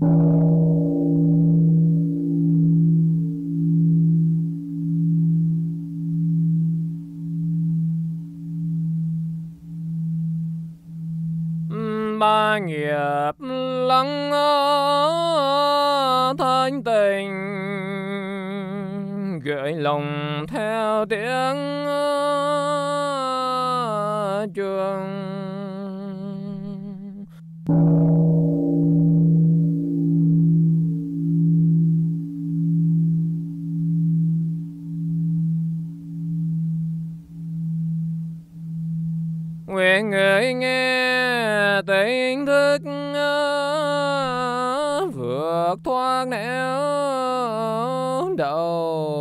ba nghiệp lắng thanh tình gửi lòng theo tiếng trường. Được thoát nẻo đầu.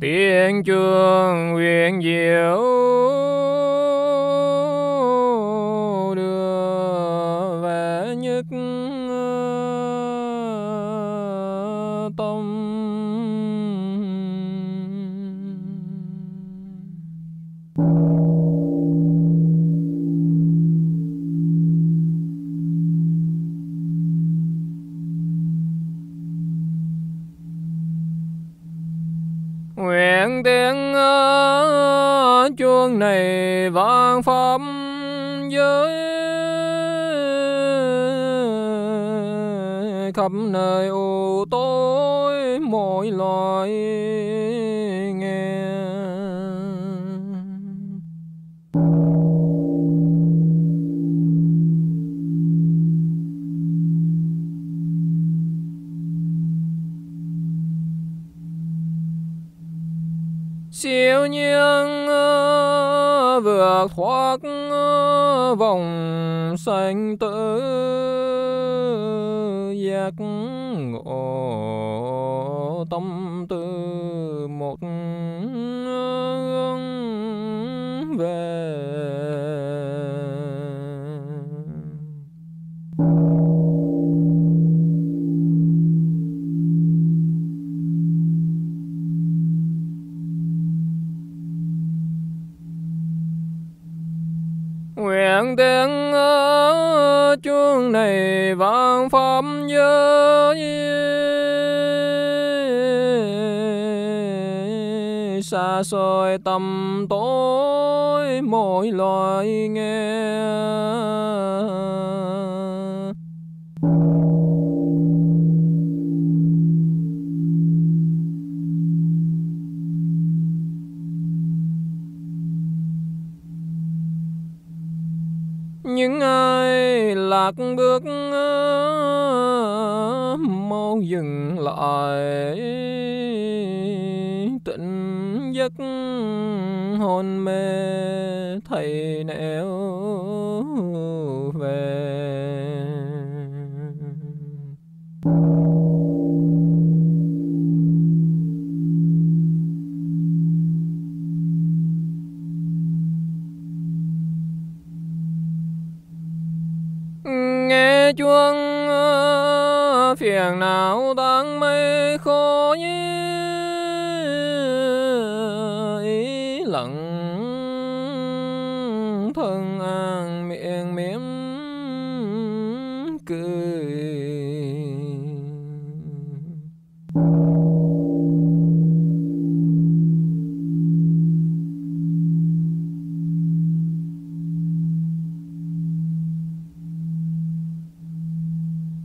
Tiếng chuông huyền diệu nguyện tiếng ờ, chuông này vang pháp giới. Khắp nơi ô tối mỗi loài nhiên ờ, vượt thoát ờ, vòng sanh tử. Giác ngộ tâm tư nguyện tiếng chuông này vang pháp giới. Xa xôi tâm tối mỗi loài nghe. Những ai lạc bước mau dừng lại. Tỉnh giấc hôn mê thầy nẻo về. Ý thân an miệng mỉm cười.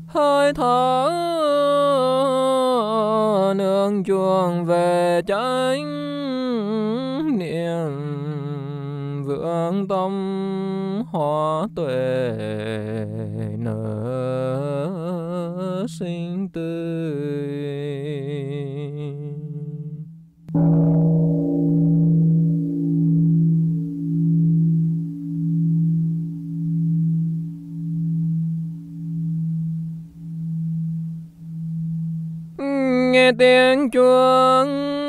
Hơi thở nương chuông về tránh vượng tâm hóa tuệ nở sinh tư nghe tiếng chuông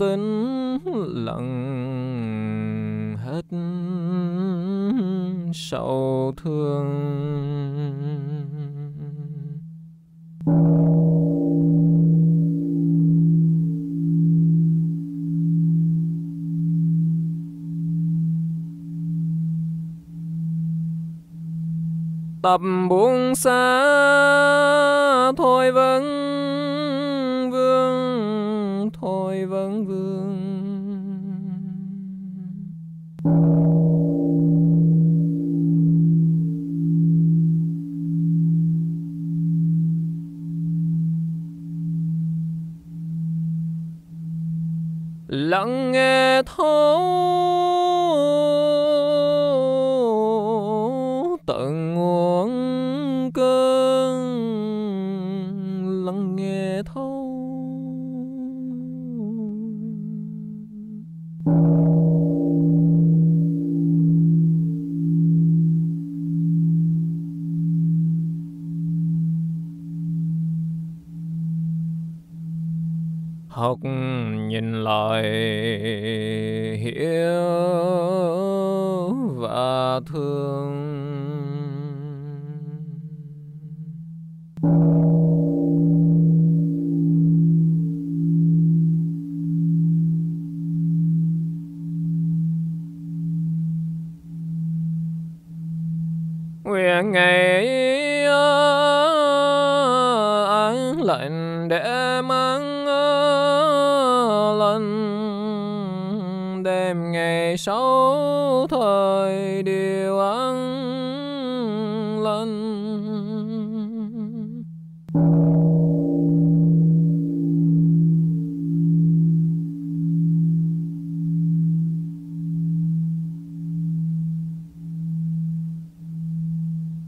tĩnh tính lặng hết sầu thương. Tập buông xa thôi vẫn vương thôi vương. Lặng nghe thấu tận học nhìn lại hiểu và thương. Nguyện ngày an lành để mang ngày sau thời điều ấy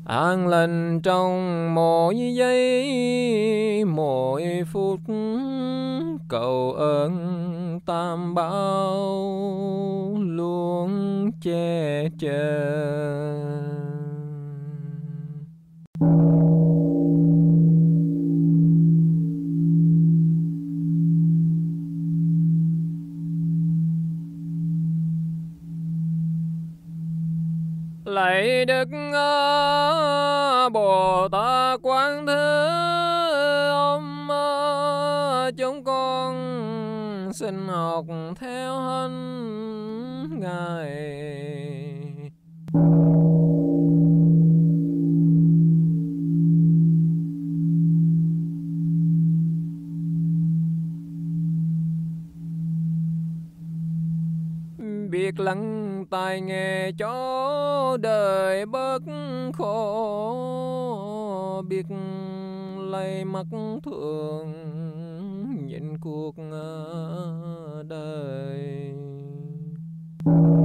an lành trong mỗi giây mỗi phút cầu ơn tam bảo luôn che chở. Lạy đức bồ tát quán thế âm, chúng con xin học theo hành ngài. Biết lắng tài nghề cho đời bớt khổ. Biết lấy mắt thường nhìn cuộc đời. quan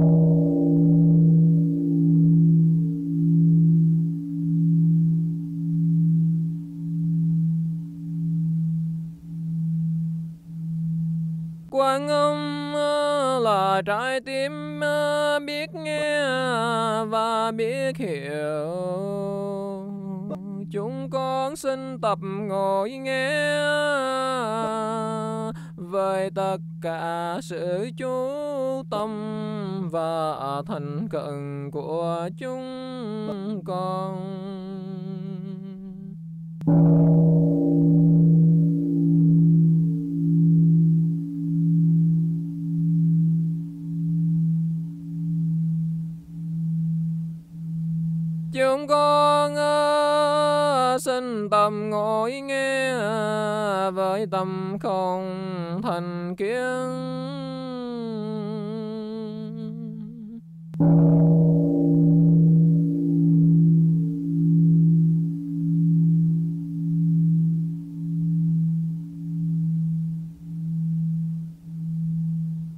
trái tim à, biết nghe à, và biết hiểu. Chúng con xin tập ngồi nghe à, về tất cả sự chú tâm và thành cận của chúng con. chúng con xin tâm ngồi nghe với tâm không thành kiến.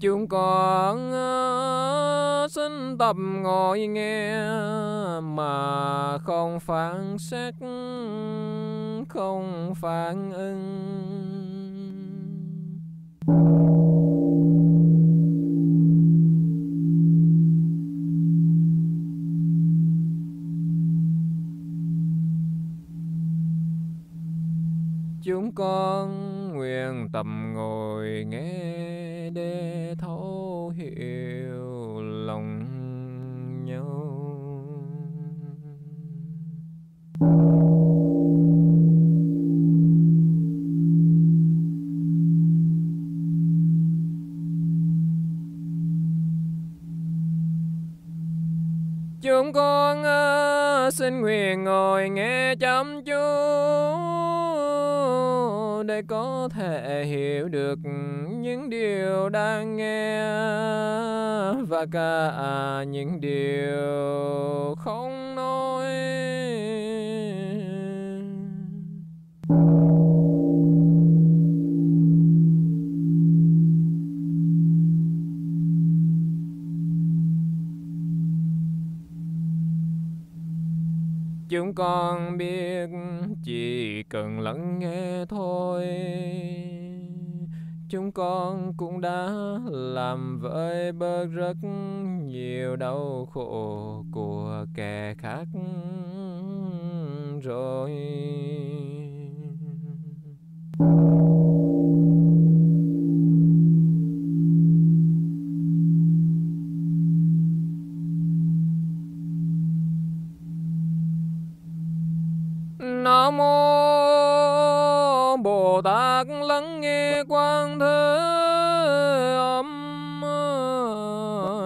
Chúng con xin tập ngồi nghe mà không phản xét, không phản ứng. Chúng con nguyện tầm ngồi nghe để thấu hiểu. Chúng con ờ, xin nguyện ngồi nghe chăm chú để có thể hiểu được những điều đang nghe và cả những điều không chúng con biết chỉ cần lắng nghe thôi. Chúng con cũng đã làm vơi bớt rất nhiều đau khổ của kẻ khác rồi nam mô bồ tát lắng nghe quan thế âm.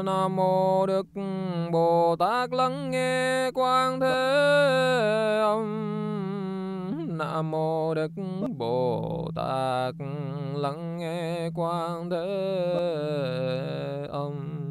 Nam mô đức bồ tát lắng nghe quan thế âm mô đức bồ tát lắng nghe quang thế âm.